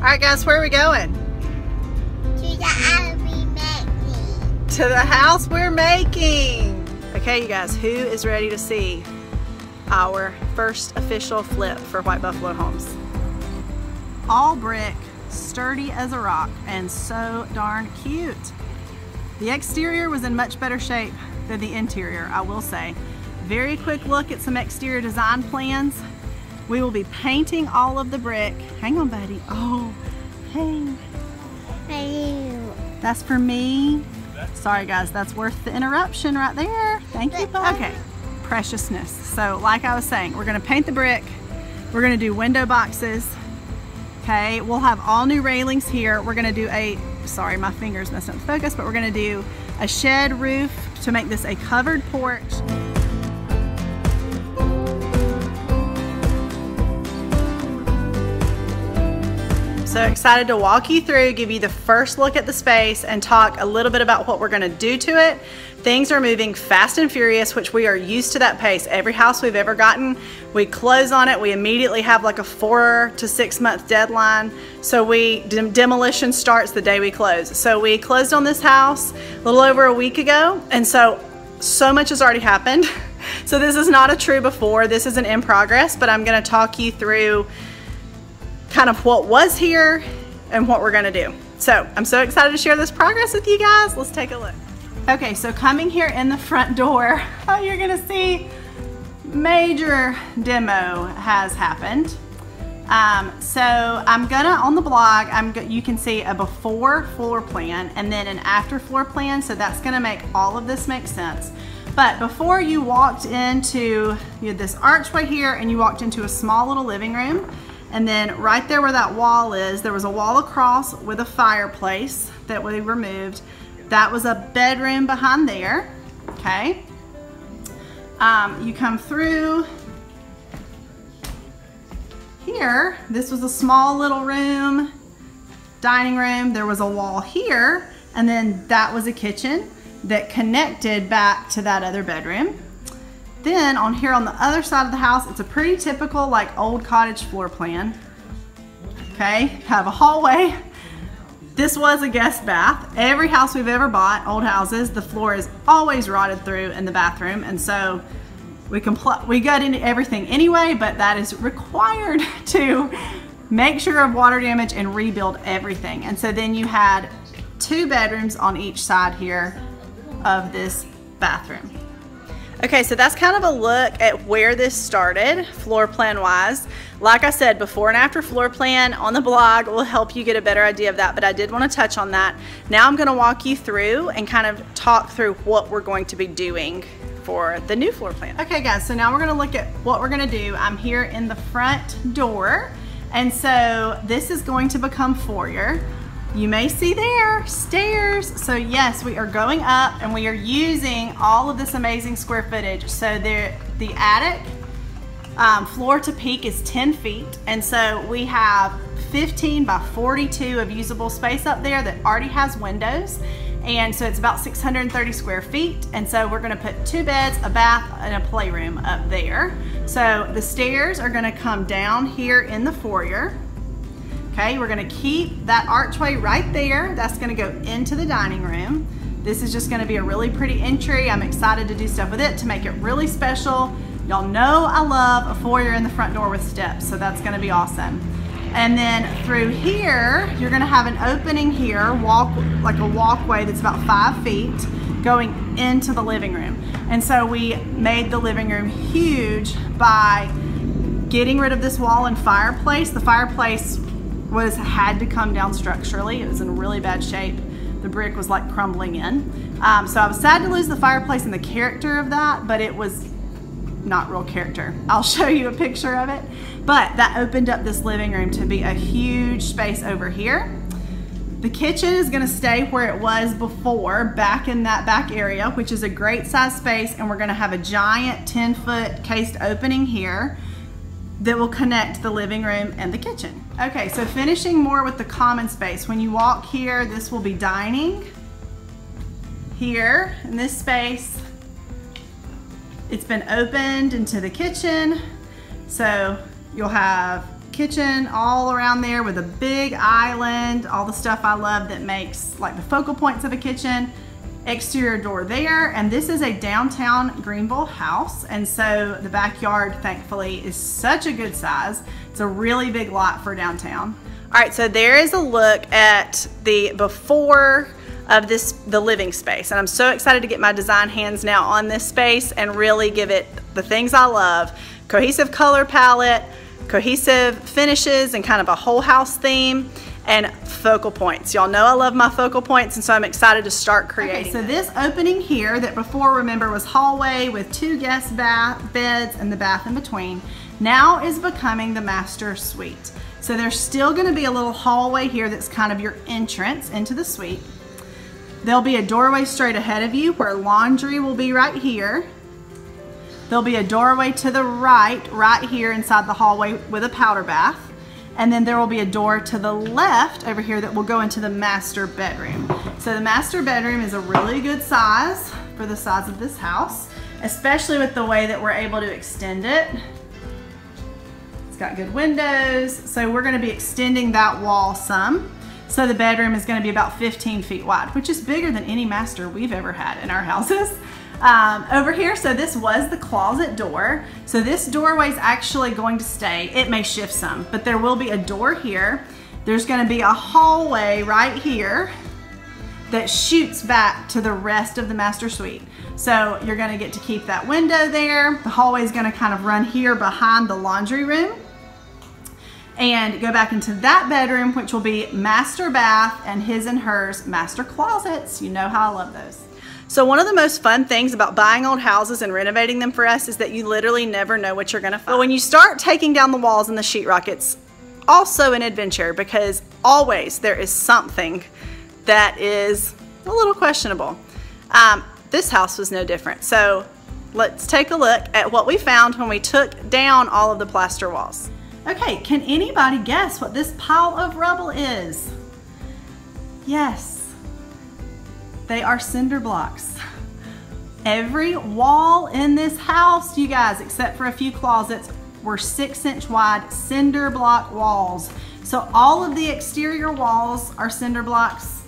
All right, guys, where are we going? To the house we making. To the house we're making. Okay, you guys, who is ready to see our first official flip for White Buffalo Homes? All brick, sturdy as a rock, and so darn cute. The exterior was in much better shape than the interior, I will say. Very quick look at some exterior design plans. We will be painting all of the brick. Hang on, buddy. Oh, hey. Hey. That's for me. Sorry guys, that's worth the interruption right there. Thank you. Okay, preciousness. So like I was saying, we're gonna paint the brick. We're gonna do window boxes. Okay, we'll have all new railings here. We're gonna do a, sorry, my finger's messing up focus, but we're gonna do a shed roof to make this a covered porch. So excited to walk you through, give you the first look at the space and talk a little bit about what we're gonna do to it. Things are moving fast and furious, which we are used to that pace. Every house we've ever gotten, we close on it. We immediately have like a four to six month deadline. So we, demolition starts the day we close. So we closed on this house a little over a week ago. And so, so much has already happened. So this is not a true before, this is an in progress, but I'm gonna talk you through kind of what was here and what we're gonna do. So I'm so excited to share this progress with you guys. Let's take a look. Okay, so coming here in the front door, you're gonna see major demo has happened. Um, so I'm gonna, on the blog, I'm you can see a before floor plan and then an after floor plan. So that's gonna make all of this make sense. But before you walked into, you had this archway here and you walked into a small little living room. And then right there where that wall is, there was a wall across with a fireplace that we removed. That was a bedroom behind there, okay? Um, you come through here. This was a small little room, dining room. There was a wall here, and then that was a kitchen that connected back to that other bedroom. Then on here on the other side of the house, it's a pretty typical like old cottage floor plan. Okay, have a hallway. This was a guest bath. Every house we've ever bought, old houses, the floor is always rotted through in the bathroom. And so we, compl we got into everything anyway, but that is required to make sure of water damage and rebuild everything. And so then you had two bedrooms on each side here of this bathroom. Okay, so that's kind of a look at where this started, floor plan wise. Like I said, before and after floor plan on the blog will help you get a better idea of that, but I did want to touch on that. Now I'm going to walk you through and kind of talk through what we're going to be doing for the new floor plan. Okay guys, so now we're going to look at what we're going to do. I'm here in the front door, and so this is going to become foyer. You may see there, stairs. So yes, we are going up and we are using all of this amazing square footage. So there, the attic um, floor to peak is 10 feet. And so we have 15 by 42 of usable space up there that already has windows. And so it's about 630 square feet. And so we're gonna put two beds, a bath, and a playroom up there. So the stairs are gonna come down here in the foyer. Okay, we're gonna keep that archway right there. That's gonna go into the dining room. This is just gonna be a really pretty entry. I'm excited to do stuff with it to make it really special. Y'all know I love a foyer in the front door with steps, so that's gonna be awesome. And then through here, you're gonna have an opening here, walk like a walkway that's about five feet going into the living room. And so we made the living room huge by getting rid of this wall and fireplace. The fireplace was had to come down structurally. It was in really bad shape. The brick was like crumbling in. Um, so I was sad to lose the fireplace and the character of that, but it was not real character. I'll show you a picture of it. But that opened up this living room to be a huge space over here. The kitchen is gonna stay where it was before, back in that back area, which is a great size space, and we're gonna have a giant 10 foot cased opening here that will connect the living room and the kitchen. Okay, so finishing more with the common space. When you walk here, this will be dining. Here, in this space, it's been opened into the kitchen. So you'll have kitchen all around there with a big island, all the stuff I love that makes like the focal points of a kitchen. Exterior door there, and this is a downtown Greenville house, and so the backyard, thankfully, is such a good size. It's a really big lot for downtown. All right, so there is a look at the before of this the living space and I'm so excited to get my design hands now on this space and really give it the things I love cohesive color palette cohesive finishes and kind of a whole house theme and focal points. Y'all know I love my focal points and so I'm excited to start creating. Okay, so this opening here that before remember was hallway with two guest bath beds and the bath in between now is becoming the master suite. So there's still gonna be a little hallway here that's kind of your entrance into the suite. There'll be a doorway straight ahead of you where laundry will be right here. There'll be a doorway to the right, right here inside the hallway with a powder bath. And then there will be a door to the left over here that will go into the master bedroom. So the master bedroom is a really good size for the size of this house, especially with the way that we're able to extend it. It's got good windows. So we're gonna be extending that wall some. So the bedroom is gonna be about 15 feet wide, which is bigger than any master we've ever had in our houses. Um, over here, so this was the closet door. So this doorway is actually going to stay. It may shift some, but there will be a door here. There's gonna be a hallway right here that shoots back to the rest of the master suite. So you're gonna get to keep that window there. The hallway is gonna kind of run here behind the laundry room and go back into that bedroom, which will be master bath and his and hers master closets. You know how I love those. So one of the most fun things about buying old houses and renovating them for us is that you literally never know what you're gonna find. But when you start taking down the walls and the sheetrock, it's also an adventure because always there is something that is a little questionable. Um, this house was no different. So let's take a look at what we found when we took down all of the plaster walls. Okay, can anybody guess what this pile of rubble is? Yes, they are cinder blocks. Every wall in this house, you guys, except for a few closets, were six inch wide cinder block walls. So all of the exterior walls are cinder blocks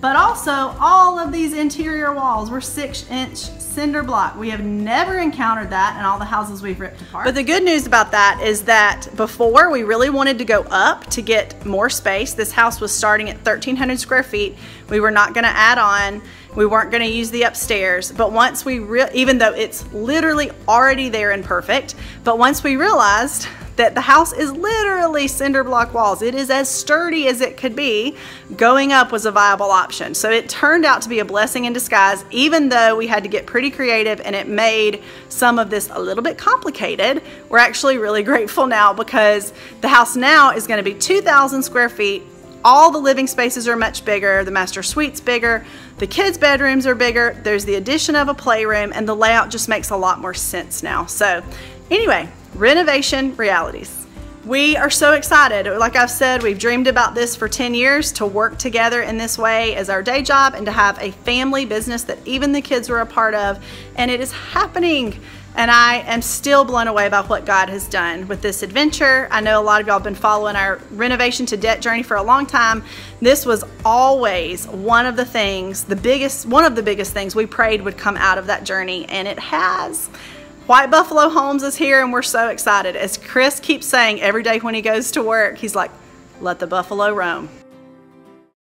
but also all of these interior walls were six inch cinder block. We have never encountered that in all the houses we've ripped apart. But the good news about that is that before we really wanted to go up to get more space. This house was starting at 1,300 square feet. We were not gonna add on. We weren't gonna use the upstairs, but once we, even though it's literally already there and perfect, but once we realized that the house is literally cinder block walls. It is as sturdy as it could be. Going up was a viable option. So it turned out to be a blessing in disguise, even though we had to get pretty creative and it made some of this a little bit complicated. We're actually really grateful now because the house now is gonna be 2,000 square feet. All the living spaces are much bigger. The master suite's bigger. The kids' bedrooms are bigger. There's the addition of a playroom and the layout just makes a lot more sense now. So anyway, renovation realities. We are so excited. Like I've said, we've dreamed about this for 10 years to work together in this way as our day job and to have a family business that even the kids were a part of. And it is happening. And I am still blown away by what God has done with this adventure. I know a lot of y'all have been following our renovation to debt journey for a long time. This was always one of the things, the biggest, one of the biggest things we prayed would come out of that journey, and it has. White Buffalo Homes is here and we're so excited. As Chris keeps saying every day when he goes to work, he's like, let the buffalo roam.